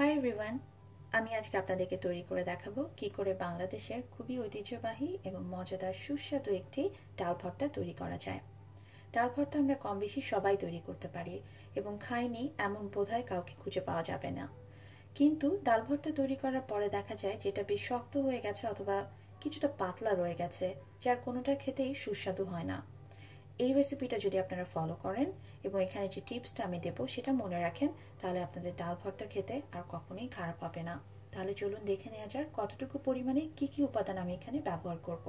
Hi everyone আমি আজকে আপনাদেরকে তৈরি করে দেখাবো কি করে বাংলাদেশের খুবই ঐতিহ্যবাহী এবং মজাদার সুস্বাদু একটি ডাল ভর্তা তৈরি করা যায়। ডাল ভর্তা আমরা কম বেশি সবাই তৈরি করতে পারি এবং খাইনি এমন বোধহয় কাউকে খুঁজে পাওয়া যাবে না। কিন্তু ডাল ভর্তা তৈরি করার পরে দেখা যায় যেটা বেশ শক্ত হয়ে গেছে অথবা কিছুটা পাতলা রয়ে গেছে, যার কোনোটা খেতেই সুস্বাদু হয় না। এই রেসিপিটা যদি আপনারা ফলো করেন এবং এখানে যে টিপসটা আমি দেবো সেটা মনে রাখেন, তাহলে আপনাদের ডাল ভর্তা খেতে আর কখনোই খারাপ হবে না। তাহলে চলুন দেখে নেওয়া যাক কতটুকু পরিমাণে কি কি উপাদান আমি এখানে ব্যবহার করব।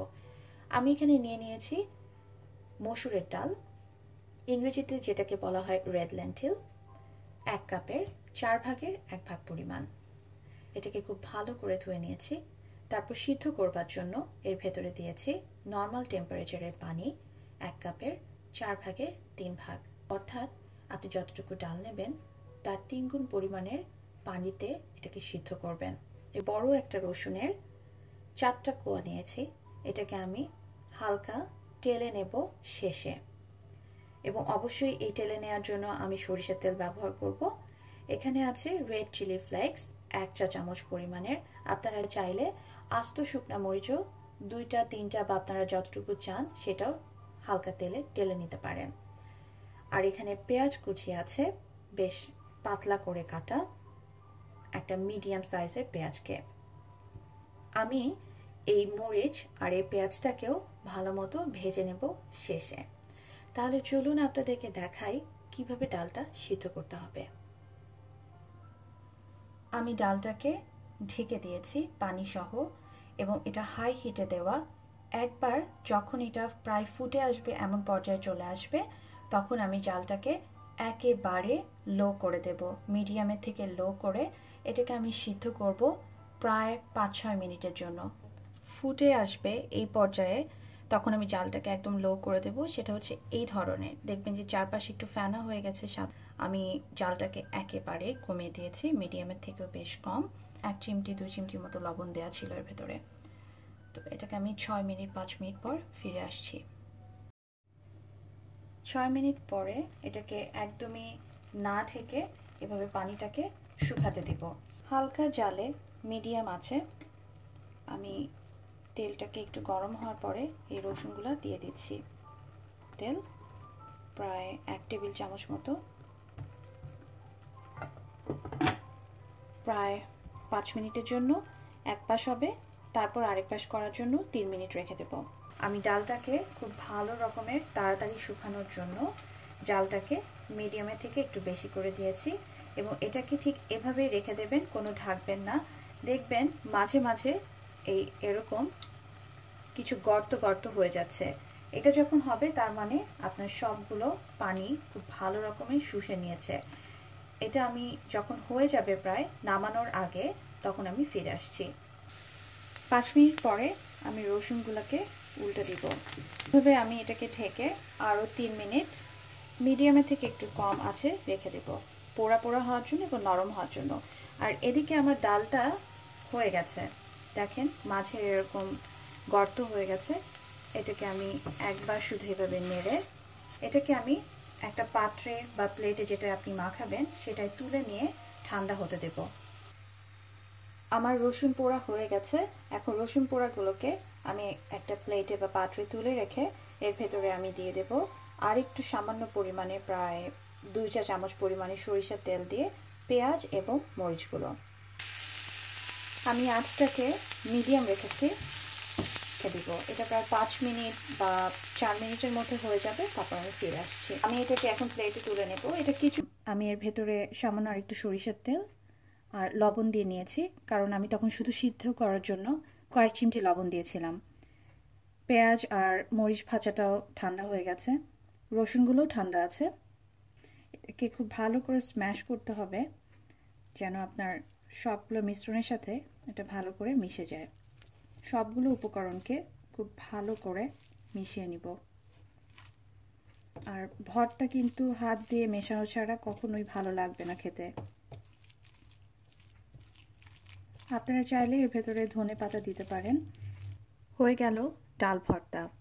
আমি এখানে নিয়ে নিয়েছি মসুরের ডাল, ইংরেজিতে যেটাকে বলা হয় রেড ল্যান্টিল এক কাপের চার ভাগের এক ভাগ পরিমাণ। এটাকে খুব ভালো করে ধুয়ে নিয়েছি। তারপর সিদ্ধ করবার জন্য এর ভেতরে দিয়েছি নর্মাল টেম্পারেচারের পানি। এক কাপের চার ভাগে তিন ভাগ। অর্থাৎ আপনি যতটুকু ডাল নেবেন, তার তিন গুণ পরিমাণের পানিতে এটাকে সিদ্ধ করবেন। বড় একটা রসুনের চারটা কোয়া নিয়েছি। এটাকে আমি হালকা টেলে নেব শেষে। এবং অবশ্যই এই টেলে নেওয়ার জন্য আমি সরিষার তেল ব্যবহার করব। এখানে আছে রেড চিলি ফ্লেক্স, এক চা চামচ পরিমাণের। আপনারা চাইলে আস্ত শুকনা মরিচও দুইটা, তিনটা বা আপনারা যতটুকু চান সেটাও হালকা তেলে টেলে নিতে পারেন। আর এখানে পেঁয়াজ কুচি আছে, বেশ পাতলা করে কাটা একটা মিডিয়াম সাইজের পেঁয়াজকে। আমি এই মরিচ আর এই পেঁয়াজটাকেও ভালো মতো ভেজে নেব শেষে। তাহলে চলুন আপনাদেরকে দেখাই কীভাবে ডালটা সিদ্ধ করতে হবে। আমি ডালটাকে ঢেকে দিয়েছি পানি সহ এবং এটা হাই হিটে দেওয়া একবার যখন এটা প্রায় ফুটে আসবে, এমন পর্যায়ে চলে আসবে, তখন আমি জালটাকে একেবারে লো করে দেব, মিডিয়ামের থেকে লো করে এটাকে আমি সিদ্ধ করব প্রায় পাঁচ ছয় মিনিটের জন্য। ফুটে আসবে এই পর্যায়ে, তখন আমি জালটাকে একদম লো করে দেব। সেটা হচ্ছে এই ধরনের। দেখবেন যে চারপাশে একটু ফ্যানা হয়ে গেছে আমি জালটাকে একেবারে কমিয়ে দিয়েছি, মিডিয়ামের থেকেও বেশ কম, এক চিমটি, দুই চিমটির মতো লবণ দেওয়া ছিল এর ভেতরে। তো এটাকে আমি ছয় মিনিট, পাঁচ মিনিট পর ফিরে আসছি। ছয় মিনিট পরে এটাকে একদমই না ঢেকে এভাবে পানিটাকে শুকাতে দিব। হালকা জালে মিডিয়াম আছে। আমি তেলটাকে একটু গরম হওয়ার পরে এই রসুনগুলো দিয়ে দিচ্ছি। তেল প্রায় এক টেবিল চামচ মতো। প্রায় পাঁচ মিনিটের জন্য এক পাশ হবে তারপর আরেক পাশ করার জন্য তিন মিনিট রেখে দেব। আমি ডালটাকে খুব ভালো রকমের তাড়াতাড়ি শুকানোর জন্য জালটাকে মিডিয়ামের থেকে একটু বেশি করে দিয়েছি এবং এটাকে ঠিক এভাবেই রেখে দেবেন, কোনো ঢাকবেন না। দেখবেন মাঝে মাঝে এই এরকম কিছু গর্ত গর্ত হয়ে যাচ্ছে। এটা যখন হবে তার মানে আপনার সবগুলো পানি খুব ভালো রকমের শুষে নিয়েছে। এটা আমি যখন হয়ে যাবে প্রায় নামানোর আগে তখন আমি ফিরে আসছি। পাঁচ মিনিট পরে আমি রসুনগুলোকে উল্টে দিব। এভাবে আমি এটাকে ঢেকে আরও তিন মিনিট মিডিয়ামের থেকে একটু কম আছে রেখে দেব। পোড়া পোড়া হওয়ার জন্য এবং নরম হওয়ার জন্য। আর এদিকে আমার ডালটা হয়ে গেছে। দেখেন, মাঝে এরকম গর্ত হয়ে গেছে। এটাকে আমি একবার শুধু এভাবে নেড়ে এটাকে আমি একটা পাত্রে বা প্লেটে যেটা আপনি মাখাবেন সেটাই তুলে নিয়ে ঠান্ডা হতে দেবো। আমার রসুন পোড়া হয়ে গেছে। এখন রসুন পোড়াগুলোকে আমি একটা প্লেটে বা পাত্রে তুলে রেখে এর ভেতরে আমি দিয়ে দেব। আর একটু সামান্য পরিমাণে প্রায় দুই চা চামচ পরিমাণে সরিষার তেল দিয়ে পেঁয়াজ এবং মরিচগুলো। আমি আঁচটাকে মিডিয়াম রেখেছি রেখে দিব। এটা প্রায় পাঁচ মিনিট বা চার মিনিটের মধ্যে হয়ে যাবে, তারপর আমি ফিরে আসছি। আমি এটাকে এখন প্লেটে তুলে নেব। এটা কিছু আমি এর ভেতরে সামান্য আর একটু সরিষার তেল আর লবণ দিয়ে নিয়েছি, কারণ আমি তখন শুধু সিদ্ধ করার জন্য কয়েক চিমটি লবণ দিয়েছিলাম। পেঁয়াজ আর মরিচ ভাজাটাও ঠান্ডা হয়ে গেছে। রসুনগুলোও ঠান্ডা আছে। এটাকে খুব ভালো করে স্ম্যাশ করতে হবে, যেন আপনার সবগুলো মিশ্রণের সাথে এটা ভালো করে মিশে যায়। সবগুলো উপকরণকে খুব ভালো করে মিশিয়ে নিব। আর ভরটা কিন্তু হাত দিয়ে মেশানো ছাড়া কখনোই ভালো লাগবে না খেতে। আপনারা চাইলে এর ভেতরে ধনে পাতা দিতে পারেন। হয়ে গেল ডাল ভর্তা।